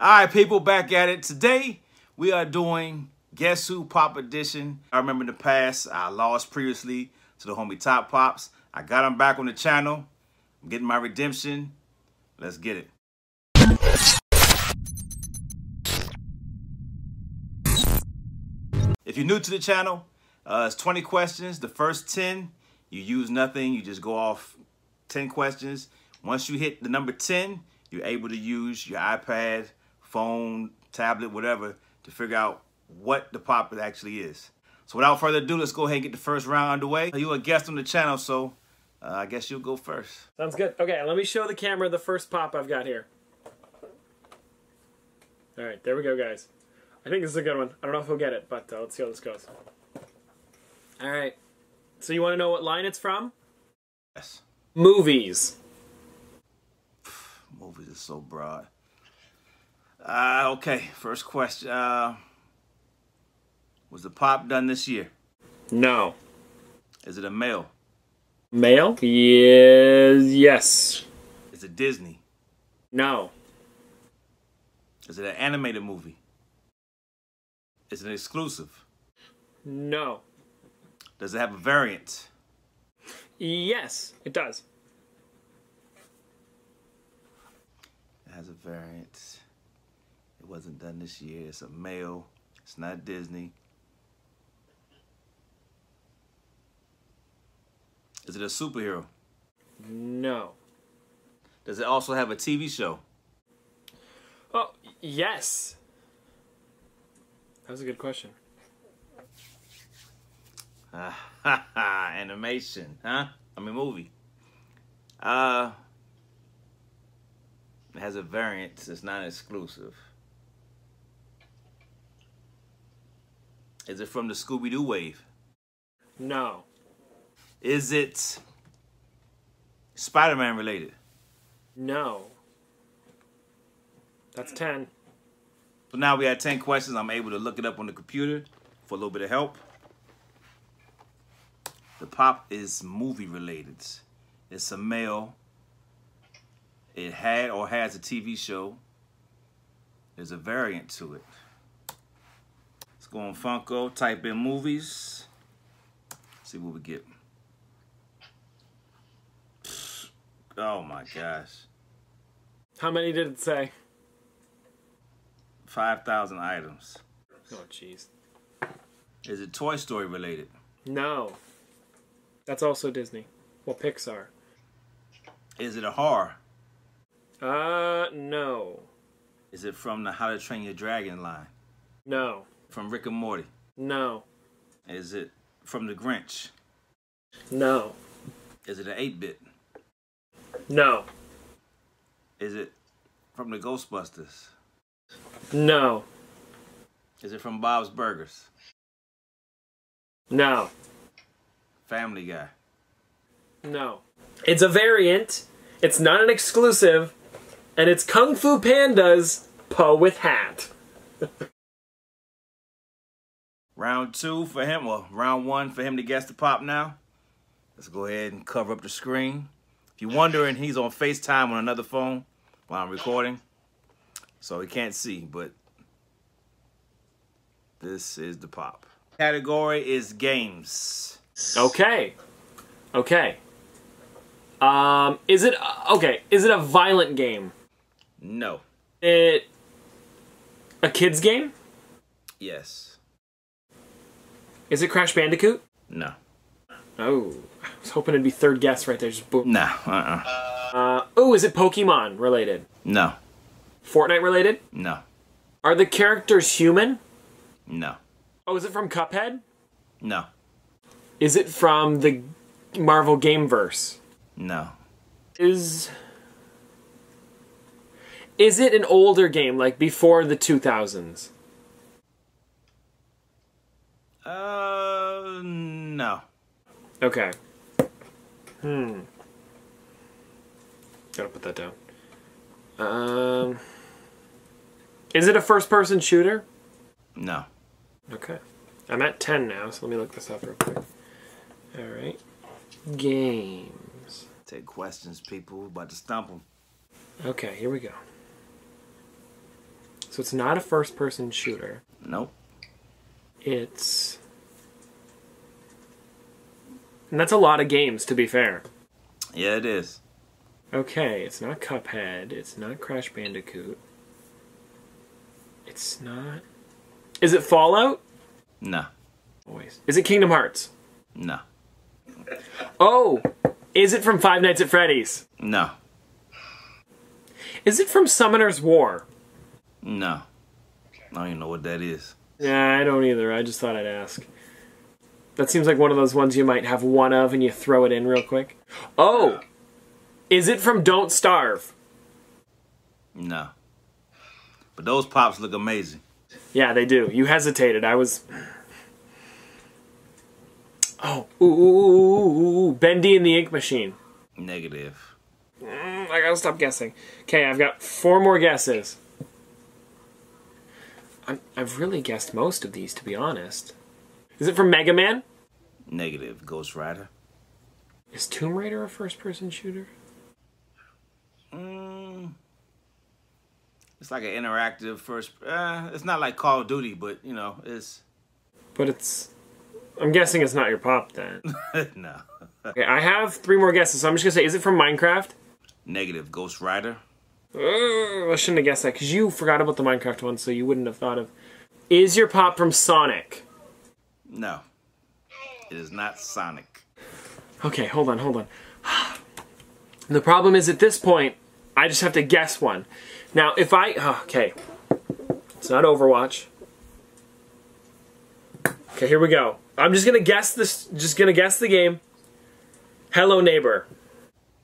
All right, people, back at it. Today, we are doing Guess Who Pop Edition. I remember in the past, I lost previously to the homie Top Pops. I got him back on the channel. I'm getting my redemption. Let's get it. If you're new to the channel, uh, it's 20 questions. The first 10, you use nothing. You just go off 10 questions. Once you hit the number 10, you're able to use your iPad, phone, tablet, whatever, to figure out what the pop actually is. So without further ado, let's go ahead and get the first round underway. You're a guest on the channel, so uh, I guess you'll go first. Sounds good. Okay, let me show the camera the first pop I've got here. All right, there we go, guys. I think this is a good one. I don't know if we'll get it, but uh, let's see how this goes. All right. So you want to know what line it's from? Yes. Movies. Movies is so broad. Uh, okay, first question. Uh, was the pop done this year? No. Is it a male? Male? Yes. Yes. Is it Disney? No. Is it an animated movie? Is it an exclusive? No. Does it have a variant? Yes, it does. It has a variant. It wasn't done this year. It's a male. It's not Disney. Is it a superhero? No. Does it also have a TV show? Oh, yes. That was a good question. Animation, huh? I mean movie. Uh it has a variant, it's not exclusive. Is it from the Scooby Doo wave? No. Is it Spider Man related? No. That's 10. So now we had 10 questions. I'm able to look it up on the computer for a little bit of help. The pop is movie related. It's a male. It had or has a TV show. There's a variant to it. Let's go on Funko, type in movies. See what we get. Oh my gosh. How many did it say? 5,000 items. Oh, jeez. Is it Toy Story related? No. That's also Disney. Well, Pixar. Is it a horror? Uh, no. Is it from the How to Train Your Dragon line? No. From Rick and Morty? No. Is it from The Grinch? No. Is it an 8 bit? No. Is it from the Ghostbusters? No. Is it from Bob's Burgers? No. Family Guy? No. It's a variant. It's not an exclusive. And it's Kung Fu Panda's Po with Hat. Round two for him, or round one for him to guess the pop now. Let's go ahead and cover up the screen. If you're wondering, he's on FaceTime on another phone while I'm recording. So he can't see, but this is the pop. Category is games. Okay. Okay. Um, is it okay? Is it a violent game? No. It a kids game? Yes. Is it Crash Bandicoot? No. Oh, I was hoping it'd be third guess right there. Just boom. No. Uh-uh. Uh, oh, is it Pokemon related? No. Fortnite related? No. Are the characters human? No. Oh, is it from Cuphead? No. Is it from the Marvel Gamerverse? No. Is is it an older game, like before the two thousands? Uh, no. Okay. Hmm. Gotta put that down. Um. Is it a first person shooter? No. Okay. I'm at 10 now, so let me look this up real quick. Alright. Games. Take questions, people. We're about to stump them. Okay, here we go. So it's not a first person shooter. Nope. It's. And that's a lot of games, to be fair. Yeah, it is. Okay, it's not Cuphead. It's not Crash Bandicoot. It's not. Is it Fallout? No. Always. Is it Kingdom Hearts? No. Oh! Is it from Five Nights at Freddy's? No. Is it from Summoner's War? No. I don't even know what that is. Yeah, I don't either. I just thought I'd ask. That seems like one of those ones you might have one of and you throw it in real quick. Oh! Is it from Don't Starve? No. But those pops look amazing. Yeah, they do. You hesitated. I was. Oh, ooh, ooh, ooh, ooh, ooh. Bendy and the Ink Machine. Negative. Mm, I gotta stop guessing. Okay, I've got four more guesses. I'm, I've really guessed most of these, to be honest. Is it from Mega Man? Negative. Ghost Rider. Is Tomb Raider a first person shooter? Mm, it's like an interactive first. Uh, it's not like Call of Duty, but you know, it's But it's. I'm guessing it's not your pop then. no. Okay, I have three more guesses, so I'm just gonna say, is it from Minecraft? Negative. Ghost Rider. I shouldn't have guessed that because you forgot about the Minecraft one, so you wouldn't have thought of. Is your pop from Sonic? No. It is not Sonic. Okay, hold on, hold on. The problem is at this point, I just have to guess one. Now, if I. oh, okay. It's not Overwatch. Okay, here we go. I'm just gonna guess this. Just gonna guess the game. Hello, neighbor.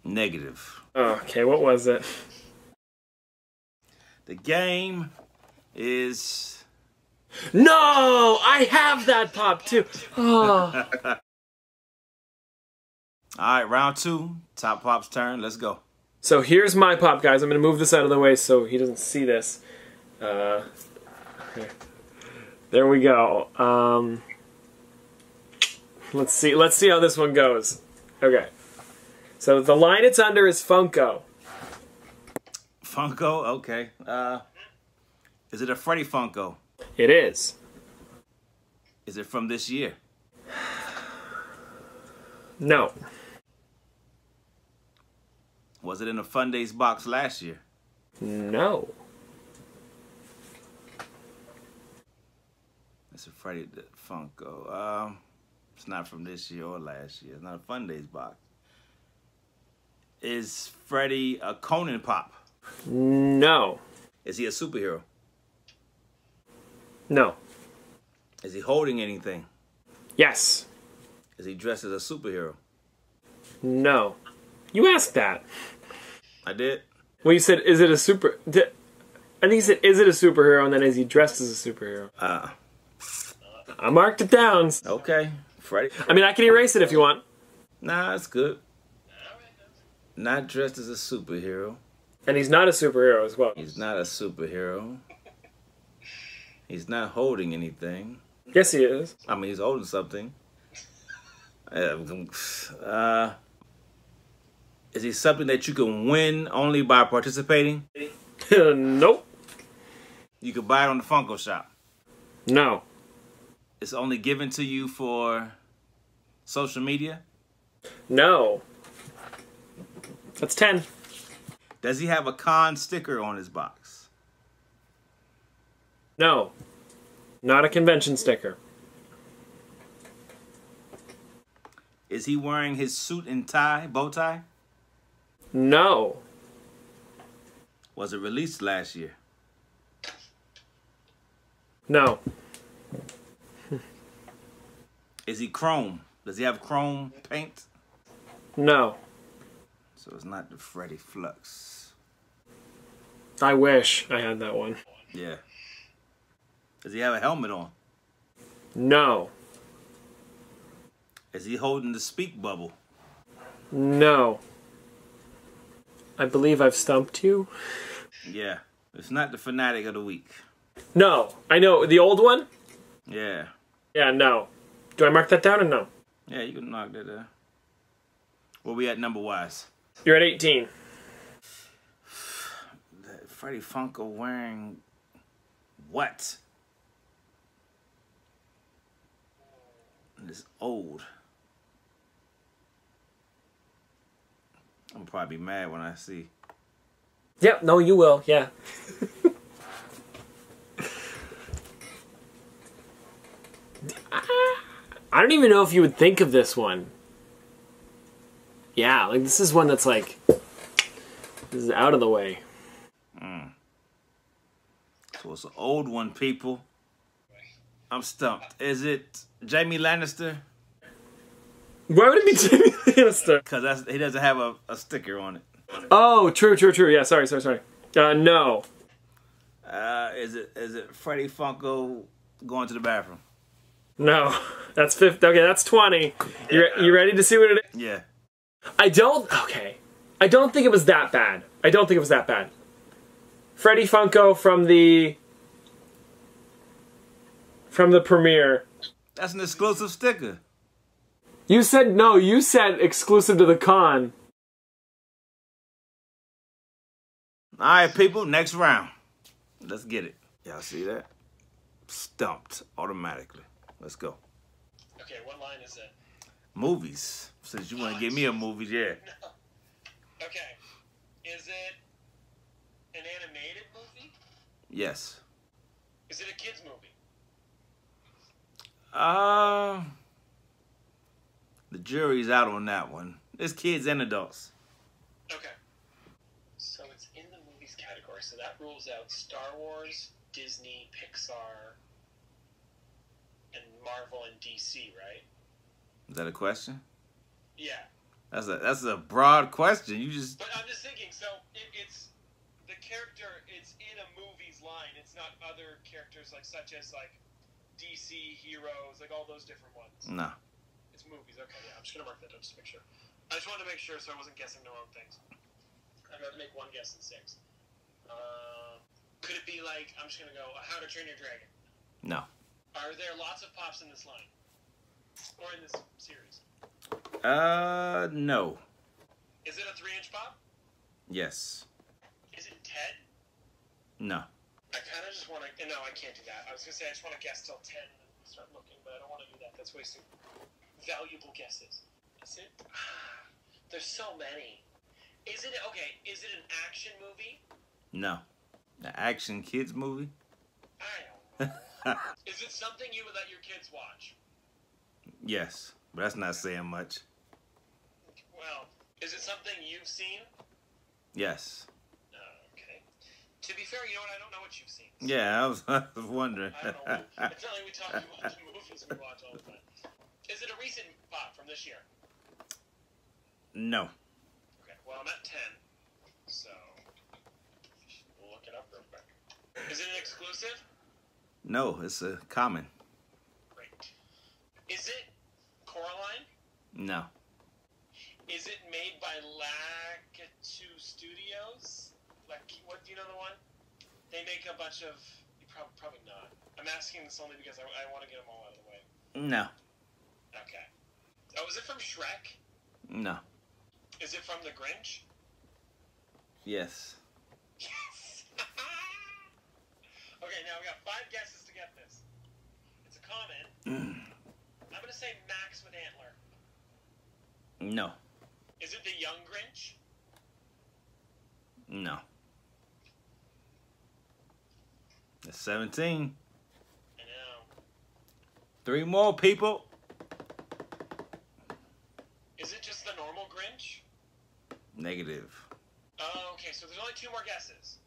Negative. Oh, okay, what was it? The game is No! I have that pop too. Oh. all right. Round two. Top pop's turn. Let's go. So here's my pop, guys. I'm gonna move this out of the way so he doesn't see this. Uh. There we go. Um, let's see. Let's see how this one goes. Okay. So the line it's under is Funko. Funko. Okay. Uh, is it a Freddy Funko? It is. Is it from this year? No. Was it in a Fundays box last year? No. It's a Freddy Funko. Um, it's not from this year or last year. It's not a Fundays box. Is Freddy a Conan pop? No. Is he a superhero? No. Is he holding anything? Yes. Is he dressed as a superhero? No. You asked that. I did. Well, you said, is it a super. Di- I think you said, is it a superhero? And then is he dressed as a superhero? Uh, I marked it down. okay. Freddy. I mean, I can erase it if you want. Nah, it's good. Not dressed as a superhero. And he's not a superhero as well. He's not a superhero. He's not holding anything. Yes, he is. I mean, he's holding something. Uh, is he something that you can win only by participating? nope. You can buy it on the Funko Shop. No. It's only given to you for social media. No. That's 10. Does he have a con sticker on his box? No. Not a convention sticker. Is he wearing his suit and tie, bow tie? No. Was it released last year? No. Is he chrome? Does he have chrome paint? No. So it's not the Freddy Flux. I wish I had that one. Yeah. Does he have a helmet on? No. Is he holding the speak bubble? No. I believe I've stumped you. Yeah. It's not the fanatic of the week. No. I know. The old one? Yeah. Yeah, no. Do I mark that down or no? Yeah, you can knock that down. Where we at number wise? You're at 18. Freddy Funko wearing what? It's old. I'm probably mad when I see. Yep, no, you will, yeah. I don't even know if you would think of this one. Yeah, like this is one that's like this is out of the way. Mm. So it's an old one, people. I'm stumped. Is it Jaime Lannister? Why would it be Jaime Lannister? Cause he doesn't have a, a sticker on it. Oh, true, true, true. Yeah, sorry, sorry, sorry. Uh, no. Uh, is it is it Freddy Funko going to the bathroom? No. That's 50. Okay, that's 20. You, you ready to see what it is? Yeah. I don't. Okay. I don't think it was that bad. I don't think it was that bad. Freddy Funko from the. From the premiere. That's an exclusive sticker. You said no, you said exclusive to the con. All right, people. Next round. Let's get it. Y'all see that? Stumped automatically. Let's go. Okay, what line is it? Movies. Since you want to give me a movie, yeah. Okay, is it an animated movie? Yes. Is it a kids movie? Uh, the jury's out on that one. It's kids and adults. Okay. So it's in the movies category, so that rules out Star Wars, Disney, Pixar, and Marvel and DC, right? Is that a question? Yeah. That's a that's a broad question. You just But I'm just thinking, so it, it's the character. It's in a movie's line. It's not other characters like such as like DC heroes, like all those different ones. no. It's movies. Okay, yeah. I'm just gonna mark that down just to make sure. I just wanted to make sure so I wasn't guessing the wrong things. I'd rather make one guess than six. Uh, could it be like I'm just gonna go How to Train Your Dragon? No. Are there lots of pops in this line or in this series? Uh, no. Is it a three-inch pop? Yes. Is it Ted? No. I kind of just want to. No, I can't do that. I was gonna say I just want to guess till ten and start looking, but I don't want to do that. That's wasting valuable guesses. Is it? There's so many. Is it okay? Is it an action movie? No. The action kids movie? I don't know. Is it something you would let your kids watch? yes. But that's not saying much. Well, is it something you've seen? Yes. Okay. To be fair, you know what? I don't know what you've seen. Yeah, I was, I was wondering. I don't know. It's not like we talk about the movies we watch all the time. Is it a recent pop from this year? no. Okay, well, I'm at 10, so we'll look it up real quick. Is it an exclusive? No, it's a common. Great. Is it Coraline? No. Is it made by Lakitu Studios? Like, what do you know the one? They make a bunch of. You prob- probably not. I'm asking this only because I, I want to get them all out of the way. No. Okay. Oh, is it from Shrek? No. Is it from The Grinch? Yes. Yes! okay, now we got five guesses to get this. It's a common. I'm gonna say Max with Antler. No. Is it the Young Grinch? No. That's 17. I know. Three more people. Is it just the normal Grinch? Negative. Oh, okay, so there's only two more guesses.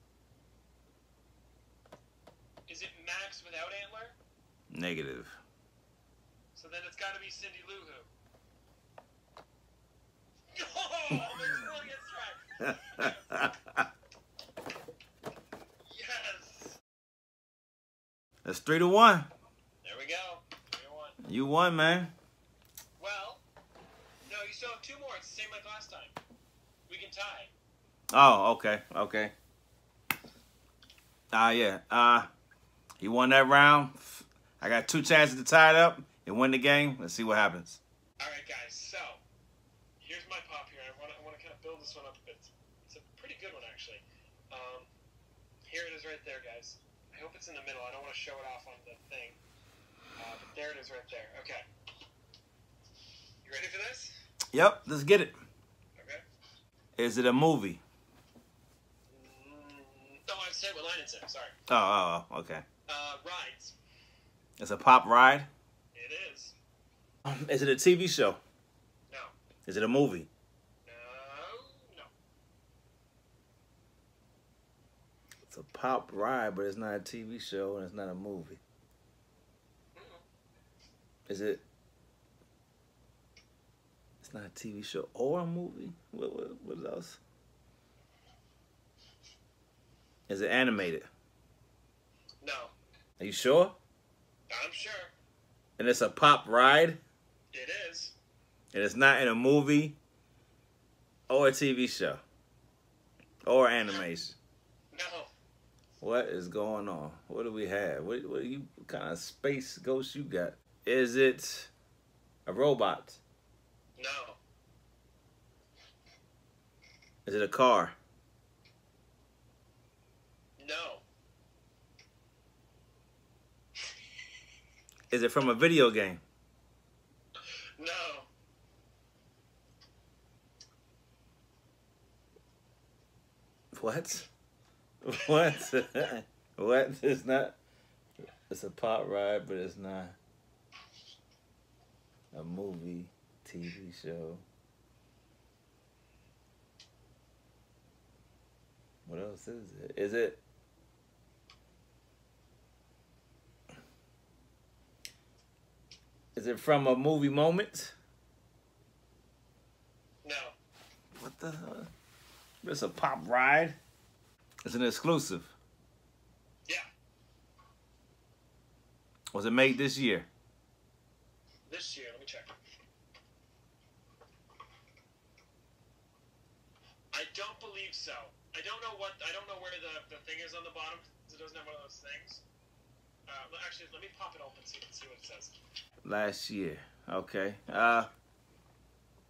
Is it Max without Antler? Negative. So then it's gotta be Cindy Lou Who. Oh, that's brilliant try. Yes! That's three to one. There we go. Three to one. You won, man. Well, no, you still have two more. It's the same like last time. We can tie. Oh, okay, okay. Ah, yeah. Uh, he won that round. I got two chances to tie it up and win the game. Let's see what happens. All right, guys. So here's my pop here. I want to I want to kind of build this one up a bit. It's a pretty good one, actually. Um, here it is, right there, guys. I hope it's in the middle. I don't want to show it off on the thing. Uh, but there it is right there. Okay. You ready for this? Yep, let's get it. Okay. Is it a movie? Mm, oh, I said what line it's in. Sorry. Oh, oh, oh, okay. Uh, rides. It's a pop ride. It is. It a TV show? No. Is it a movie? No. No. It's a pop ride, but it's not a TV show and it's not a movie. Mm-mm. Is it? It's not a TV show or a movie. What, what, what else? Is it animated? No. Are you sure? I'm sure. And it's a pop ride, It is. and it's not in a movie or a TV show or animation. No. What is going on? What do we have? What, what you what kind of space ghost you got? Is it a robot? No. Is it a car? No. Is it from a video game? No. What? What? what? It's not. It's a pop ride, but it's not a movie, TV show. What else is it? Is it? Is it from a movie moment? No. What the hell? It's a pop ride. It's an exclusive. Yeah. Was it made this year? This year, let me check. I don't believe so. I don't know what. I don't know where the, the thing is on the bottom. 'cause It doesn't have one of those things. Actually, let me pop it open so you can see what it says. Last year. Okay. Uh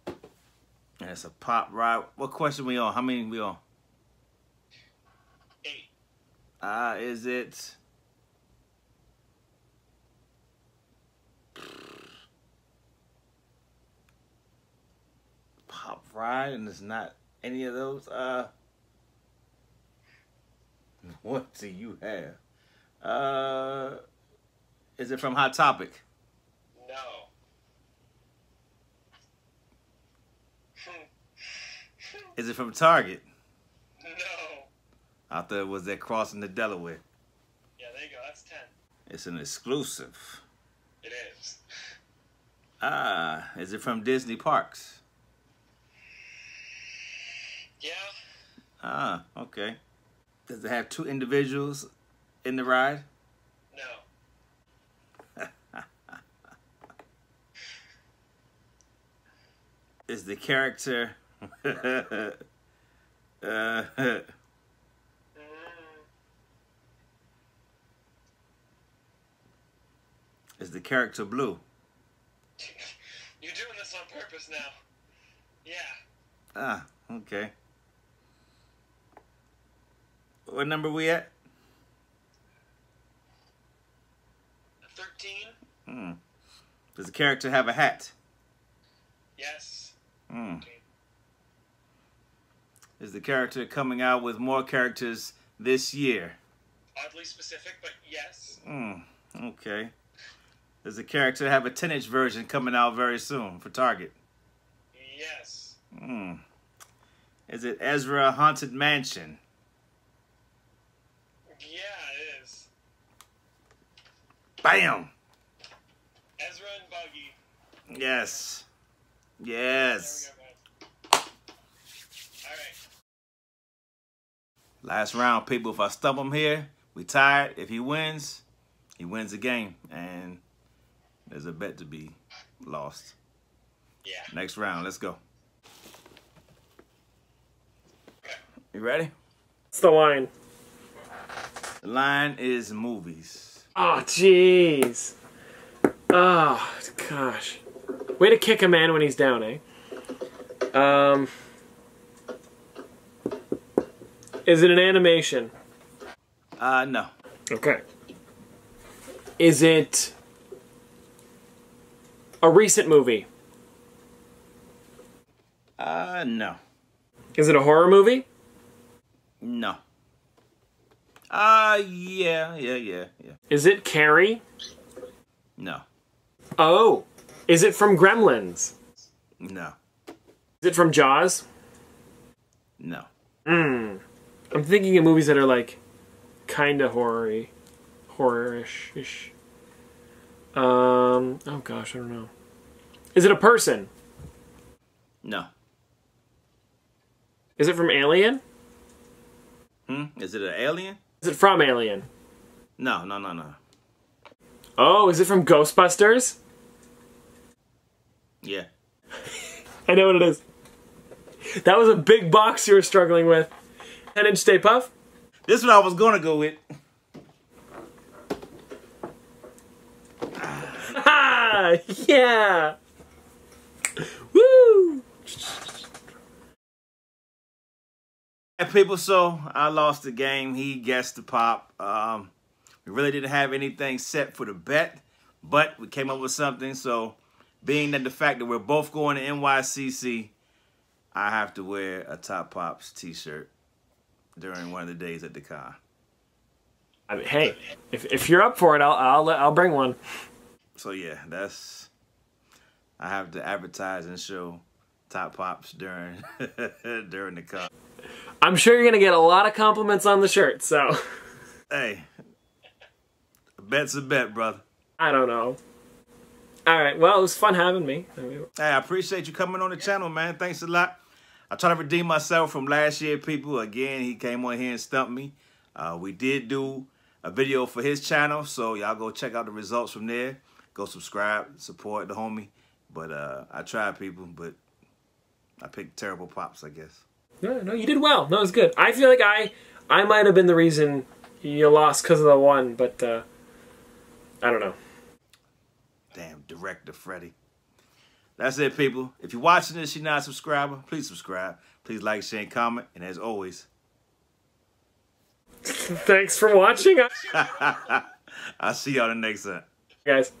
and it's a pop ride. What question we on? How many we on? Eight. Uh is it pop ride and it's not any of those? Uh what do you have? Uh is it from Hot Topic? No. Is it from Target? no. I thought it was that crossing the Delaware. Yeah, there you go. That's ten. It's an exclusive. It is. Ah, is it from Disney Parks? Yeah. Ah, okay. Does it have two individuals in the ride? No. Is the character uh, is the character blue? You're doing this on purpose now. Yeah. Ah, okay. What number we at? Thirteen. Hmm. Does the character have a hat? Yes. Hmm. Is the character coming out with more characters this year? Oddly specific, but yes. Hmm. Okay. Does the character have a 10 inch version coming out very soon for Target? Yes. Hmm. Is it Ezra Haunted Mansion? Yeah, it is. Bam! Ezra and Buggy. Yes. There Yes. go, guys. Last round, people. If I stump him here, we tied. If he wins, he wins the game. And there's a bet to be lost. Yeah. Next round, let's go. You ready? What's the line? The line is movies. Oh, jeez. Oh, gosh. Way to kick a man when he's down, eh? Um. Is it an animation? Uh, no. Okay. Is it a recent movie? Uh, no. Is it a horror movie? No. Uh, yeah, yeah, yeah, yeah. Is it Carrie? No. Oh. Is it from Gremlins? No. Is it from Jaws? No. I'm thinking of movies that are like kind of horror-y. Horror-ish. ish. Um, oh gosh, I don't know. Is it a person? No. Is it from Alien? Hmm? Is it an alien? Is it from Alien? No, no, no, no. Oh, is it from Ghostbusters? Yeah. I know what it is. That was a big box you were struggling with. 10 inch Stay Puft? This one I was gonna go with. Ah, yeah! Woo! And people, so I lost the game. He guessed the pop. Um, we really didn't have anything set for the bet, but we came up with something. So, being that the fact that we're both going to NYCC, I have to wear a Top Pops T-shirt during one of the days at the con. I mean, hey, if, if you're up for it, I'll, I'll, I'll bring one. So yeah, that's I have to advertise and show Top Pops during during the con. I'm sure you're going to get a lot of compliments on the shirt, so Hey, bet's a bet, brother. I don't know. All right, well, it was fun having me. Hey, I appreciate you coming on the channel, man. Thanks a lot. I try to redeem myself from last year, people. Again, he came on here and stumped me. Uh, we did do a video for his channel, so y'all go check out the results from there. Go subscribe, support the homie. But uh, I tried, people, but I picked terrible pops, I guess. No, no, you did well. No, it was good. I feel like I I might have been the reason you lost because of the one, but uh, I don't know. Damn, director Freddie. That's it, people. If you're watching this, you're not a subscriber, please subscribe. Please like, share, and comment. And as always, Thanks for watching, I'll see y'all the next time. guys.